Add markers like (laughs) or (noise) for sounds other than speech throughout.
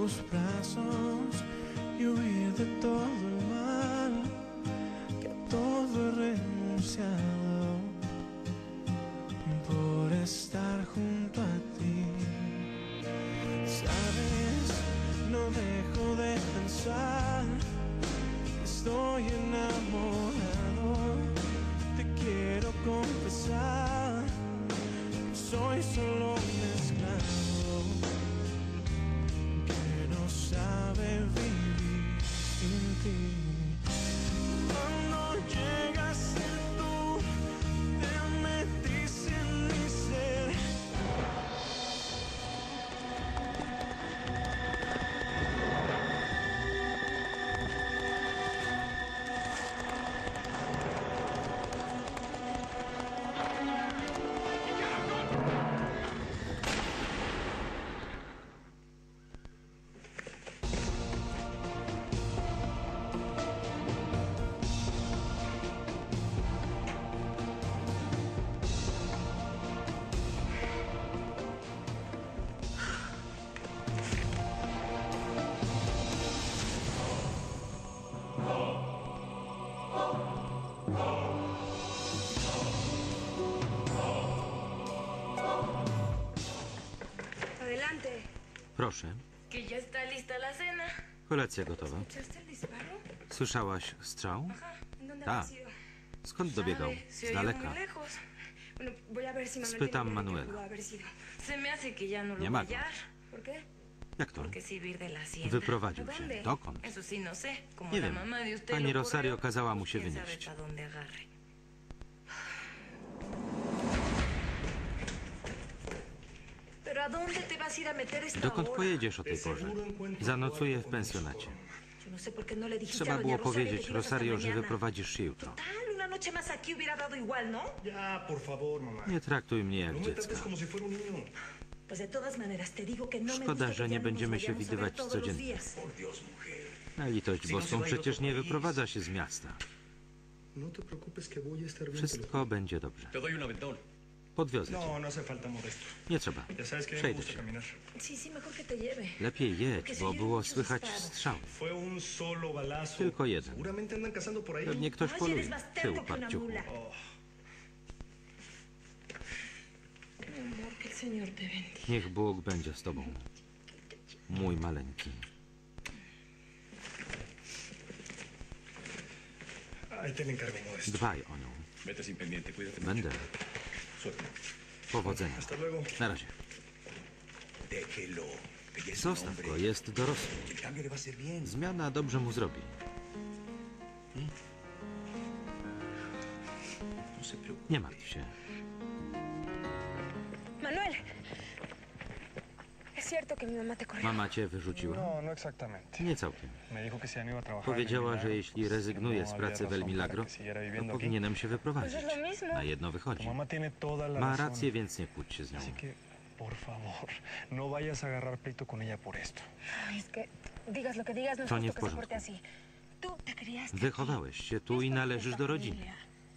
tus brazos y huir de todo Proszę, Que ya está lista la cena. kolacja gotowa. ¿Escuchaste el disparo? Słyszałaś strzał? Ajá. ¿En dónde habrá sido? Skąd dobiegał? Se Z oyó daleka. muy lejos. Bueno, voy a ver si Manuel Spytam tiene idea de qué Manuela. pudo haber sido. Se me hace que ya no lo Nie ma a go. hallar. ¿Por qué? Jak to? Porque sí vir de la hacienda. Wyprowadził ¿A się. dónde? Dokąd? Eso sí, no sé. Como Nie la wiem. mamá de usted Pani lo Rosario corrió, kazała mu się quién sabe wynieść. pa' dónde agarre. Pero ¿a dónde te vas a ir a meter esta Dokąd pojedziesz o tej porze? Zanocuję w pensjonacie. No no Trzeba było Rosario powiedzieć Rosario, że wyprowadzisz się jutro. ¿no? Nie traktuj mnie No jak no me Szkoda, że nie no będziemy się widywać codziennie. Na litość boską przecież nie wyprowadza się z miasta. No Wszystko będzie dobrze. Podwiozę cię. No, no falta modesto. Nie trzeba. Przejdę. Lepiej jedź, bo było słychać strzał. Tylko jeden. Pewnie ktoś poluje. Ty uparciuchu. Niech Bóg będzie z tobą. Mój maleńki. Dbaj o nią. Będę. Powodzenia. Hasta luego. Na razie. Déjelo, un Zostaw go, jest dorosły. El cambio le va a hacer bien. Zmiana dobrze mu zrobi. No se preocupe. Nie martw się. Manuel. Es cierto que mi mamá te corrió. Mama cię wyrzuciła? No, no exactamente. Nie całkiem. Me dijo que si ya no iba a trabajar. en el Powiedziała, że jeśli pues, rezygnuje no z pracy w El Milagro, to powinienem się wyprowadzić. Na jedno wychodzi. Ma rację, więc nie kłóć się z nią. Por favor, no vayas a agarrar pleito con ella por esto. Ay, es que digas lo que digas, no es To nie justo w que se porte porządku. así. Tú te criaste aquí. Wychowałeś się tu i należysz do rodziny.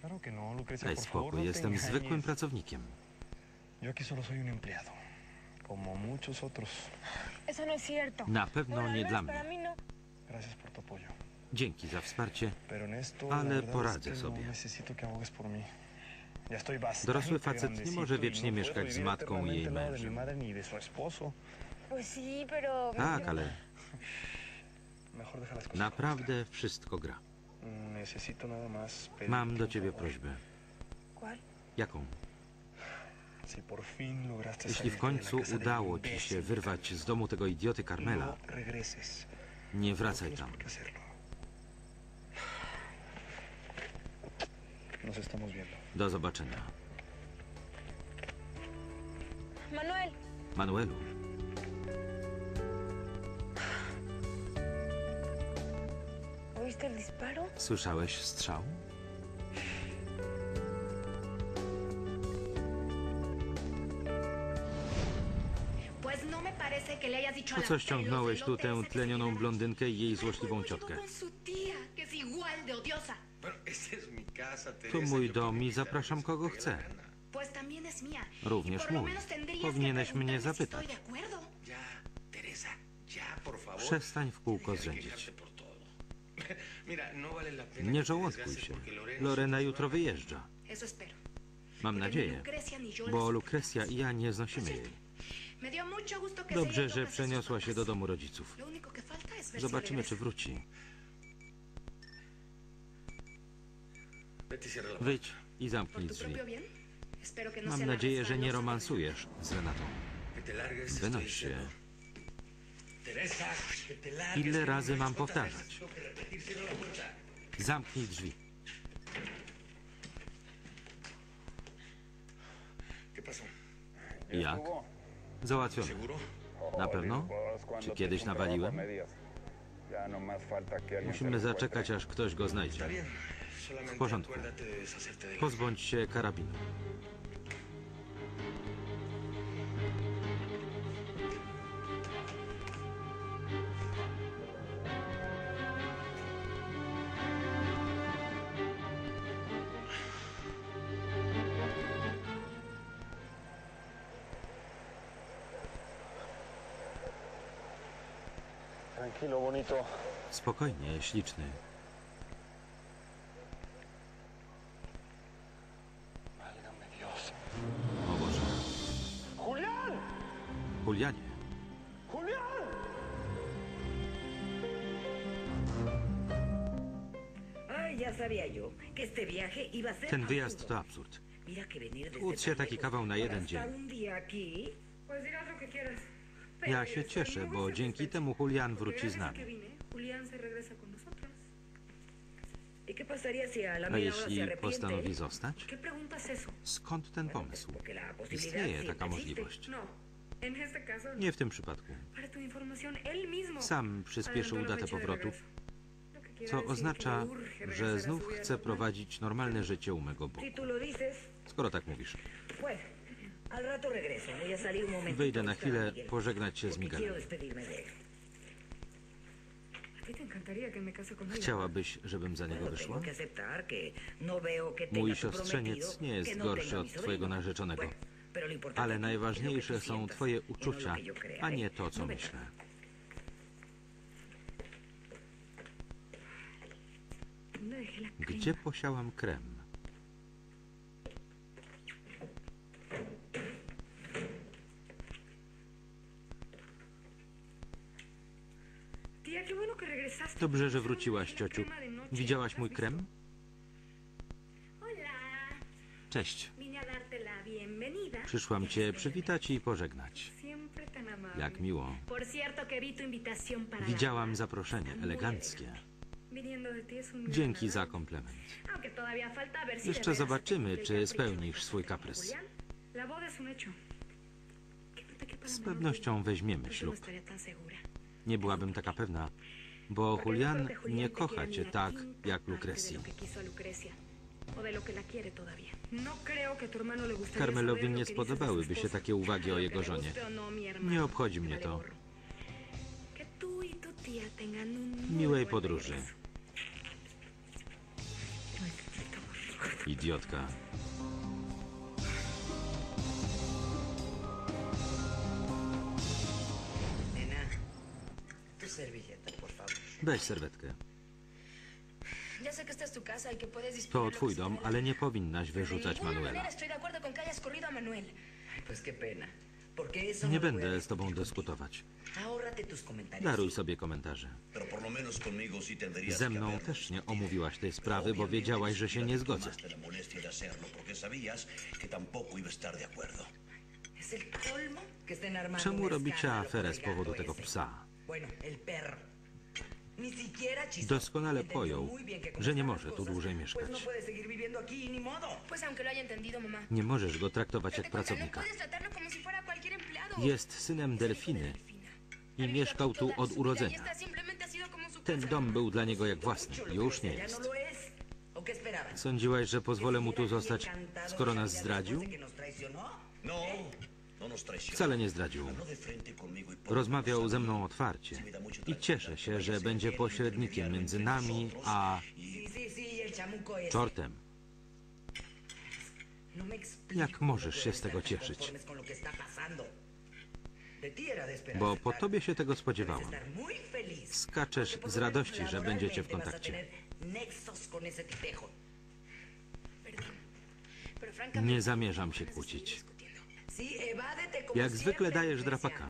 Claro que no, Lucrecia, Daj por favor, spokój, no te jestem zwykłym pracownikiem. Yo aquí solo soy un empleado, como muchos otros. Eso no es cierto. Na pewno nie dla mnie. no. Gracias por tu apoyo. Dzięki za wsparcie. Pero en esto, Ale poradzę sobie. No necesito que abogues por mí. Ya estoy bastante Dorosły facet nie grandecito może y wiecznie no mieszkać z vivir matką i jej eternamente al lado de mi mężem. madre ni de su esposo. Pues sí, pero... Tak, ale (laughs) Mejor deja las cosas naprawdę wszystko gra. como están. Necesito nada más pedirte Mam do un ciebie favor. prośbę. ¿Cuál? Jaką? Si por fin lograste Jeśli w końcu udało ci się wyrwać z domu tego idioty Carmela, No nie No wracaj tam. Do zobaczenia. Manuel. Manuelu, słyszałeś strzał? Po la co ściągnąłeś tu tę tlenioną blondynkę i jej złośliwą ciotkę? Tu mój dom i zapraszam kogo chcę. Również y mój. Powinieneś mnie zapytać. Przestań w kółko zrzędzić. (laughs) no Nie desgastes się. Lorena jutro wyjeżdża. Mam nadzieję, bo Lukrecja i ja nie znosimy jej. Dobrze, że przeniosła się do domu rodziców. Zobaczymy, czy wróci. Wyjdź i zamknij drzwi. no Mam nadzieję, że nie romansujesz z Renatą. Wynoś się. Ile que razy no mam ¿Cuántas powtarzać? puerta. Zamknij drzwi. Jak? Załatwione. Na pewno? Czy kiedyś nawaliłem? Musimy zaczekać, aż ktoś go znajdzie. Solamente porządku. Pozbądź się karabinu. Spokojnie, śliczny. O Boże. ¡Julián! Julianie, ¡Julián! Ay, ya sabía yo que este viaje iba a ser. ten wyjazd to absurd. Tłuc się taki kawał na jeden dzień. Ja się cieszę, bo dzięki temu Julian wróci z nami. Nosotros. ¿Y a jeśli postanowi zostać? Skąd ten pomysł? Istnieje taka możliwość. No. Caso, Nie w tym przypadku. Sam przyspieszył datę powrotu, co oznacza, że znów chce prowadzić normalne życie u mego boku. Skoro tak mówisz. Wyjdę na chwilę pożegnać się z Miguelem. Chciałabyś, żebym za niego wyszła? no Mój siostrzeniec prometido, nie jest no gorszy od twojego narzeczonego. Ale najważniejsze są twoje no uczucia, a nie to, co No myślę. Gdzie posiałam krem? Tía, qué bueno que regresaste. Dobrze, że wróciłaś, ciociu. Widziałaś mój ¿Has krem? Cześć. Przyszłam cię przywitać i pożegnać. Jak miło. Widziałam zaproszenie, eleganckie. Dzięki za komplement. Jeszcze zobaczymy, czy spełnisz swój kaprys. Z pewnością weźmiemy ślub. Nie byłabym taka pewna, bo no Julian nie kocha cię tak, jak Lucrecji. No lo nie spodobałyby się takie uwagi o Lo jego żonie. no, Nie obchodzi mnie to. y Miłej podróży. Idiotka. Que puedes To disponer lo que twój dom, ale nie powinnaś wyrzucać Manuela. Nie no będę z tobą dyskutować. Daruj sobie komentarze. Ze mną też nie omówiłaś tej sprawy, bo wiedziałaś, że się nie ni zgodzę. Czemu robicie aferę z powodu tego psa? Doskonale entendió pojął, że nie może tu dłużej mieszkać. no mamá. Nie możesz go traktować jak no pracownika. Jest synem Delfiny i mieszkał tu od y urodzenia. Ten dom był dla niego jak własny. Już nie jest. no. Sądziłaś, że pozwolę mu tu ¿Que zostać, skoro nas ya zdradził? Wcale nie zdradził. Rozmawiał ze mną otwarcie i cieszę się, że będzie pośrednikiem między nami a czortem. Jak możesz się z tego cieszyć? bo po tobie się tego spodziewałam. Skaczesz z radości, że będziecie w kontakcie. Nie zamierzam się kłócić. discutiendo. Sí, evádete como Jak zwykle dajesz drapaka.